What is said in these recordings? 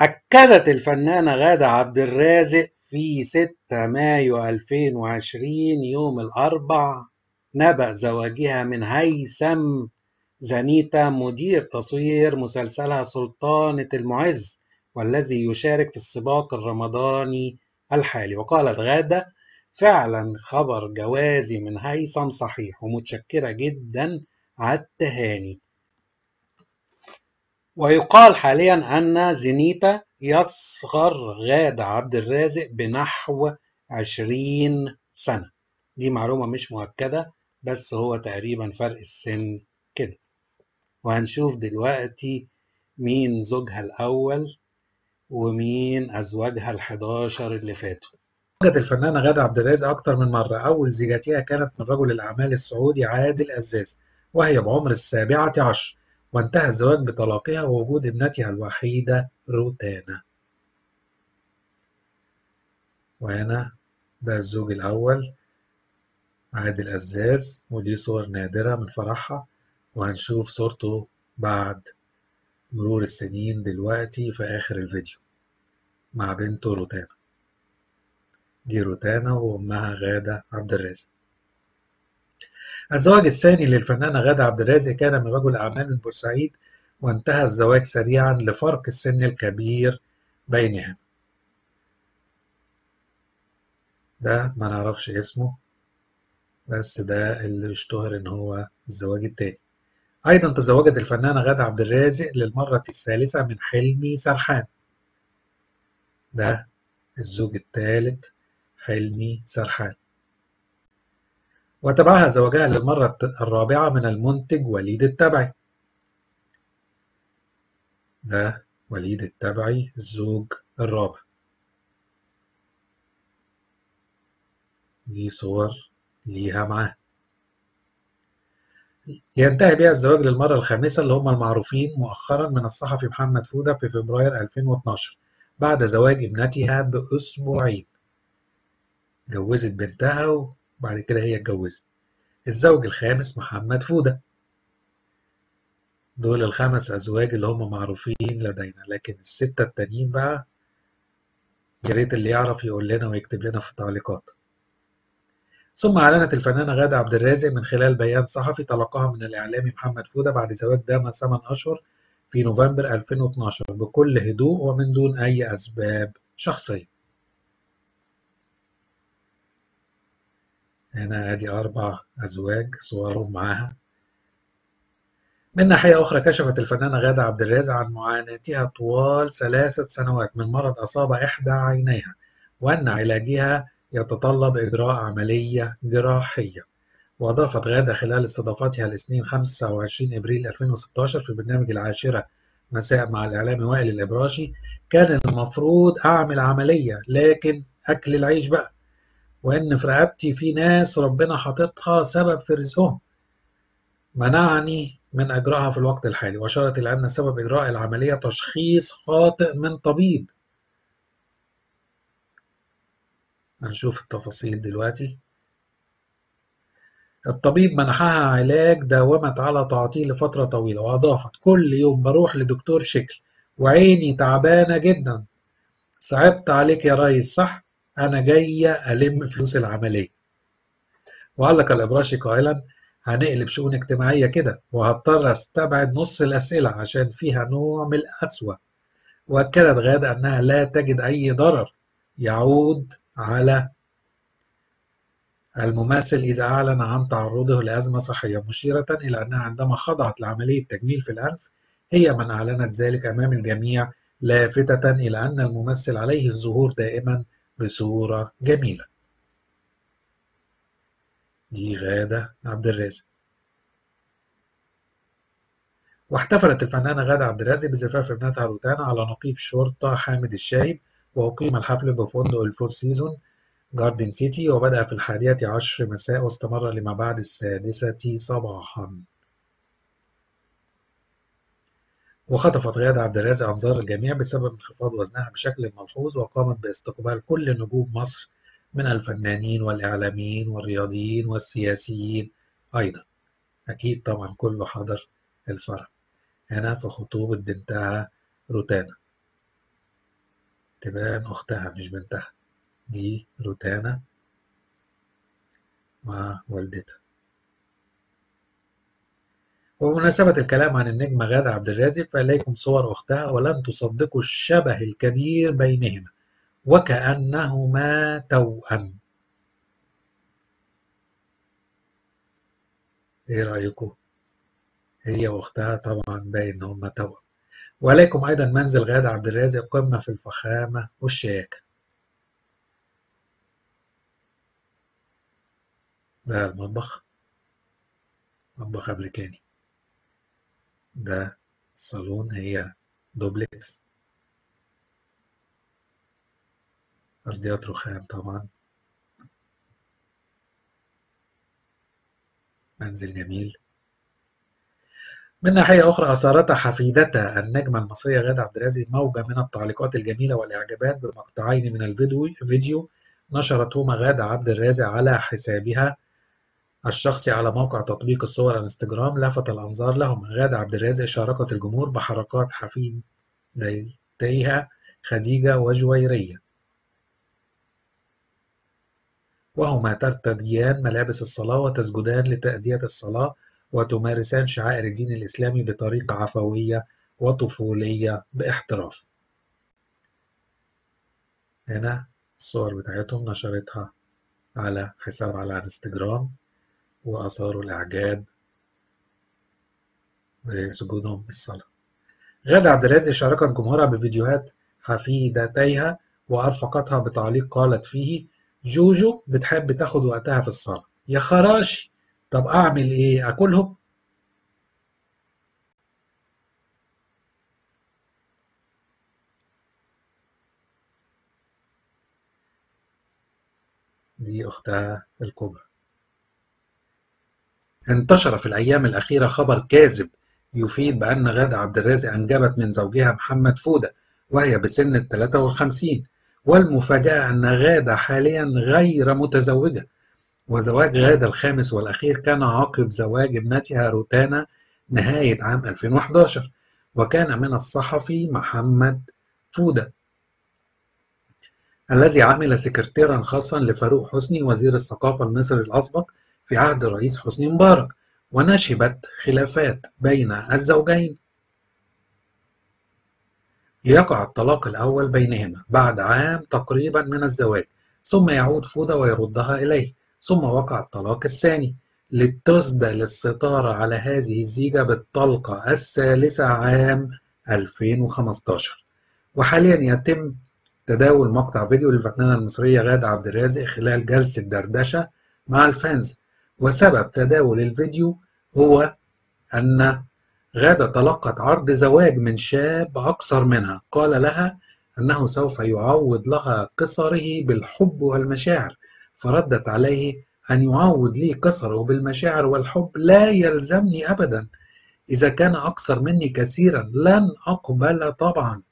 أكدت الفنانة غادة عبد الرازق في 6 مايو 2020 يوم الأربع نبأ زواجها من هيثم زنيتا مدير تصوير مسلسلها سلطانة المعز والذي يشارك في السباق الرمضاني الحالي. وقالت غادة فعلا خبر جوازي من هيثم صحيح ومتشكرة جدا على التهاني. ويقال حاليا أن زنيتا يصغر غادة عبد الرازق بنحو عشرين سنة. دي معلومة مش مؤكدة بس هو تقريبا فرق السن كده. وهنشوف دلوقتي مين زوجها الأول ومين أزواجها الحداشر اللي فاتوا. زوجت الفنانة غادة عبد الرازق أكتر من مرة. أول زيجتها كانت من رجل الأعمال السعودي عادل أزاز وهي بعمر السابعة عشر. وانتهى الزواج بطلاقها ووجود ابنتها الوحيدة روتانا. وهنا ده الزوج الأول عادل أزاز ودي صور نادرة من فرحها. وهنشوف صورته بعد مرور السنين دلوقتي في آخر الفيديو مع بنته روتانا. دي روتانا وأمها غادة عبد الرازق. الزواج الثاني للفنانة غادة عبد الرازق كان من رجل أعمال من بورسعيد وانتهى الزواج سريعا لفرق السن الكبير بينهم. ده ما نعرفش اسمه بس ده اللي اشتهر إن هو الزواج التاني أيضا تزوجت الفنانة غادة عبد الرازق للمرة الثالثة من حلمي سرحان. ده الزوج الثالث حلمي سرحان. وتبعها زوجها للمرة الرابعة من المنتج وليد التبعي. ده وليد التبعي الزوج الرابع. دي صور ليها معاه. ينتهي بها الزواج للمرة الخامسة اللي هم المعروفين مؤخرا من الصحفي محمد فودة في فبراير 2012 بعد زواج ابنتها بأسبوعين. جوزت بنتها وبعد كده هي اتجوزت. الزوج الخامس محمد فودة. دول الخمس أزواج اللي هم معروفين لدينا لكن الستة التانيين بقى يا ريت اللي يعرف يقول لنا ويكتب لنا في التعليقات. ثم أعلنت الفنانة غادة عبد الرازق من خلال بيان صحفي تلقاها من الإعلامي محمد فودة بعد زواج دام 8 أشهر في نوفمبر 2012 بكل هدوء ومن دون أي أسباب شخصية. هنا أدي أربع أزواج صورهم معاها. من ناحية أخرى كشفت الفنانة غادة عبد الرازق عن معاناتها طوال ثلاثة سنوات. من مرض أصاب إحدى عينيها وأن علاجها يتطلب إجراء عملية جراحية. وأضافت غادة خلال استضافتها الاثنين 25 إبريل 2016 في برنامج العاشرة مساء مع الإعلامي وائل الإبراشي كان المفروض أعمل عملية لكن أكل العيش بقى. وإن في رقبتي في ناس ربنا حاططها سبب في رزقهم. منعني من إجراءها في الوقت الحالي وأشارت إلى أن سبب إجراء العملية تشخيص خاطئ من طبيب. هنشوف التفاصيل دلوقتي. الطبيب منحها علاج داومت على تعاطيه لفترة طويلة وأضافت كل يوم بروح لدكتور شكل وعيني تعبانة جدا. صعبت عليك يا ريس صح؟ أنا جاية ألم فلوس العملية. وعلق الإبراشي قائلا هنقلب شؤون اجتماعية كده وهضطر أستبعد نص الأسئلة عشان فيها نوع من القسوة. وأكدت غادة أنها لا تجد أي ضرر يعود على الممثل إذا أعلن عن تعرضه لأزمة صحية مشيرة إلى أنها عندما خضعت لعملية تجميل في الأنف هي من أعلنت ذلك أمام الجميع لافتة إلى أن الممثل عليه الظهور دائما بصورة جميلة. دي غادة عبد الرازق. واحتفلت الفنانة غادة عبد الرازق بزفاف ابنتها روتانا على نقيب شرطة حامد الشايب وأقيم الحفل بفندق الفور سيزون جاردن سيتي وبدأ في الحادية عشر مساء واستمر لما بعد السادسة صباحا. وخطفت غادة عبد الرازق أنظار الجميع بسبب انخفاض وزنها بشكل ملحوظ وقامت باستقبال كل نجوم مصر من الفنانين والإعلاميين والرياضيين والسياسيين أيضا. أكيد طبعا كله حضر الفرح. هنا في خطوبة بنتها روتانا. تبان أختها مش بنتها. دي روتانا مع والدتها. وبمناسبة الكلام عن النجمة غادة عبد الرازق فإليكم صور أختها ولن تصدقوا الشبه الكبير بينهما وكأنهما توأم. إيه رأيكم؟ هي وأختها طبعا باين إن هما توأم. ولكم أيضا منزل غادة عبد الرازق قمة في الفخامة والشياكة. ده المطبخ. مطبخ أمريكاني. ده الصالون هي دوبلكس أرضيات رخام طبعا. منزل جميل. من ناحية أخرى أثارت حفيدتها النجمة المصرية غادة عبد الرازق موجة من التعليقات الجميلة والإعجابات بمقطعين من الفيديو فيديو نشرتهما غادة عبد الرازق على حسابها. الشخصي على موقع تطبيق الصور انستجرام لفت الأنظار لهم. غادة عبد الرازق شاركت الجمهور بحركات حفيدتيها خديجة وجويرية. وهما ترتديان ملابس الصلاة وتسجدان لتأدية الصلاة وتمارسان شعائر الدين الإسلامي بطريقة عفوية وطفولية باحتراف. هنا الصور بتاعتهم نشرتها على حساب على انستجرام. وأثاروا الإعجاب بسجودهم بالصلاة غادة عبد الرازق شاركت جمهورها بفيديوهات حفيدتيها وأرفقتها بتعليق قالت فيه جوجو بتحب تاخد وقتها في الصلاة. يا خراشي! طب أعمل إيه؟ أكلهم؟ دي أختها الكبرى. انتشر في الأيام الأخيرة خبر كاذب يفيد بأن غادة عبد الرازق أنجبت من زوجها محمد فودة وهي بسن ال 53 والمفاجأة أن غادة حاليا غير متزوجة. وزواج غادة الخامس والأخير كان عقب زواج ابنتها روتانا نهاية عام 2011 وكان من الصحفي محمد فودة الذي عمل سكرتيرا خاصا لفاروق حسني وزير الثقافة المصري الأسبق في عهد الرئيس حسني مبارك ونشبت خلافات بين الزوجين. ليقع الطلاق الأول بينهما بعد عام تقريبا من الزواج ثم يعود فودة ويردها إليه ثم وقع الطلاق الثاني. لتسدل الستارة على هذه الزيجة بالطلقة الثالثة عام 2015 وحاليا يتم تداول مقطع فيديو للفنانة المصرية غادة عبد الرازق خلال جلسة دردشة مع الفانز. وسبب تداول الفيديو هو أن غادة تلقت عرض زواج من شاب أقصر منها. قال لها أنه سوف يعوض لها قصره بالحب والمشاعر فردت عليه أن يعوض لي قصره بالمشاعر والحب لا يلزمني أبدا. إذا كان أقصر مني كثيرا لن أقبل طبعا.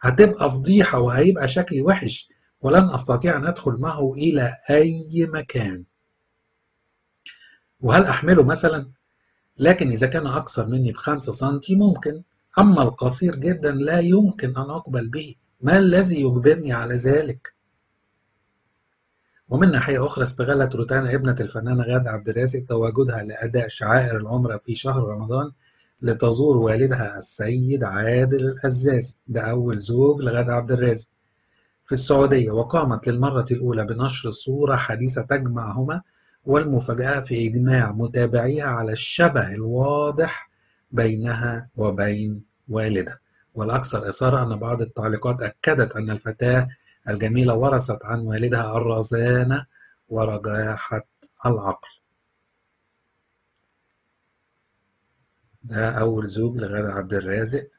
هتبقى فضيحة وهيبقى شكلي وحش ولن أستطيع أن أدخل معه إلى أي مكان. وهل أحمله مثلا؟ لكن إذا كان أقصر مني بخمسة سنتي ممكن أما القصير جدا لا يمكن أن أقبل به. ما الذي يجبرني على ذلك؟ ومن ناحية أخرى استغلت روتانا ابنة الفنانة غادة عبد الرازق تواجدها لأداء شعائر العمرة في شهر رمضان لتزور والدها السيد عادل الأزاز. ده أول زوج لغادة عبد الرازق. في السعودية وقامت للمرة الأولى بنشر صورة حديثة تجمعهما والمفاجأة في إجماع متابعيها على الشبه الواضح بينها وبين والدها. والأكثر إثارة أن بعض التعليقات أكدت أن الفتاة الجميلة ورثت عن والدها الرزانة ورجاحة العقل. ده أول زوج لغادة عبد الرازق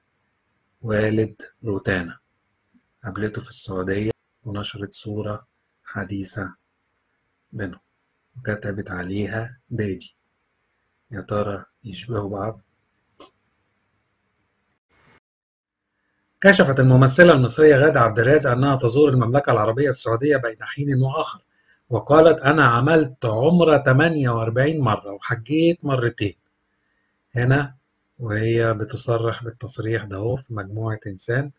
والد روتانا. قابلته في السعودية ونشرت صورة حديثة منه. وكتبت عليها دادي. يا ترى يشبهوا بعض؟ كشفت الممثلة المصرية غادة عبد الرازق أنها تزور المملكة العربية السعودية بين حين وآخر وقالت أنا عملت عمرة 48 مرة وحجيت مرتين. هنا وهي بتصرح بالتصريح ده في مجموعة إنسان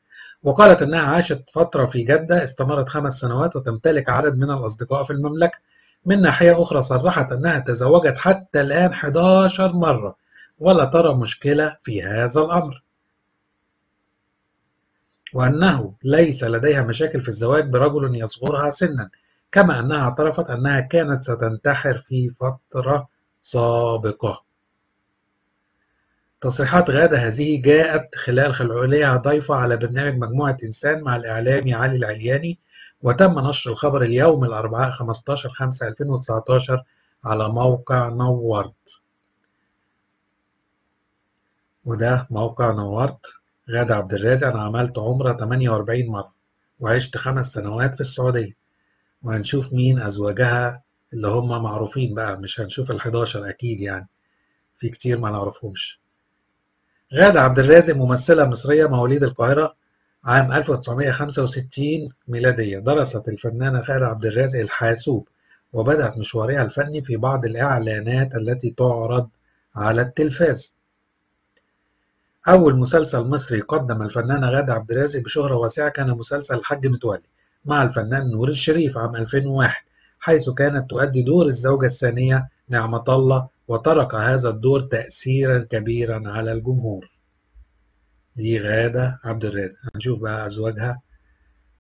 وقالت أنها عاشت فترة في جدة استمرت خمس سنوات وتمتلك عدد من الأصدقاء في المملكة. من ناحية أخرى صرحت أنها تزوجت حتى الآن 11 مرة ولا ترى مشكلة في هذا الأمر. وأنه ليس لديها مشاكل في الزواج برجل يصغرها سنا كما أنها اعترفت أنها كانت ستنتحر في فترة سابقة. تصريحات غادة هذه جاءت خلال خلعولها ضيفة على برنامج مجموعة إنسان مع الإعلامي علي العلياني وتم نشر الخبر اليوم الأربعاء 15 5 2019 على موقع نورت وده موقع نورت غادة عبد الرازق أنا عملت عمرة 48 مرة وعشت خمس سنوات في السعودية. وهنشوف مين أزواجها اللي هم معروفين بقى مش هنشوف ال 11 أكيد يعني. في كتير ما نعرفهمش. غادة عبد الرازق ممثلة مصرية مواليد القاهرة عام 1965 ميلادية درست الفنانة غادة عبد الرازق الحاسوب وبدأت مشوارها الفني في بعض الإعلانات التي تعرض على التلفاز. أول مسلسل مصري قدم الفنانة غادة عبد الرازق بشهرة واسعة كان مسلسل الحاج متولي مع الفنان نور الشريف عام 2001 حيث كانت تؤدي دور الزوجة الثانية نعمة الله وترك هذا الدور تأثيرا كبيرا على الجمهور. دي غادة عبد الرازق. هنشوف بقى أزواجها.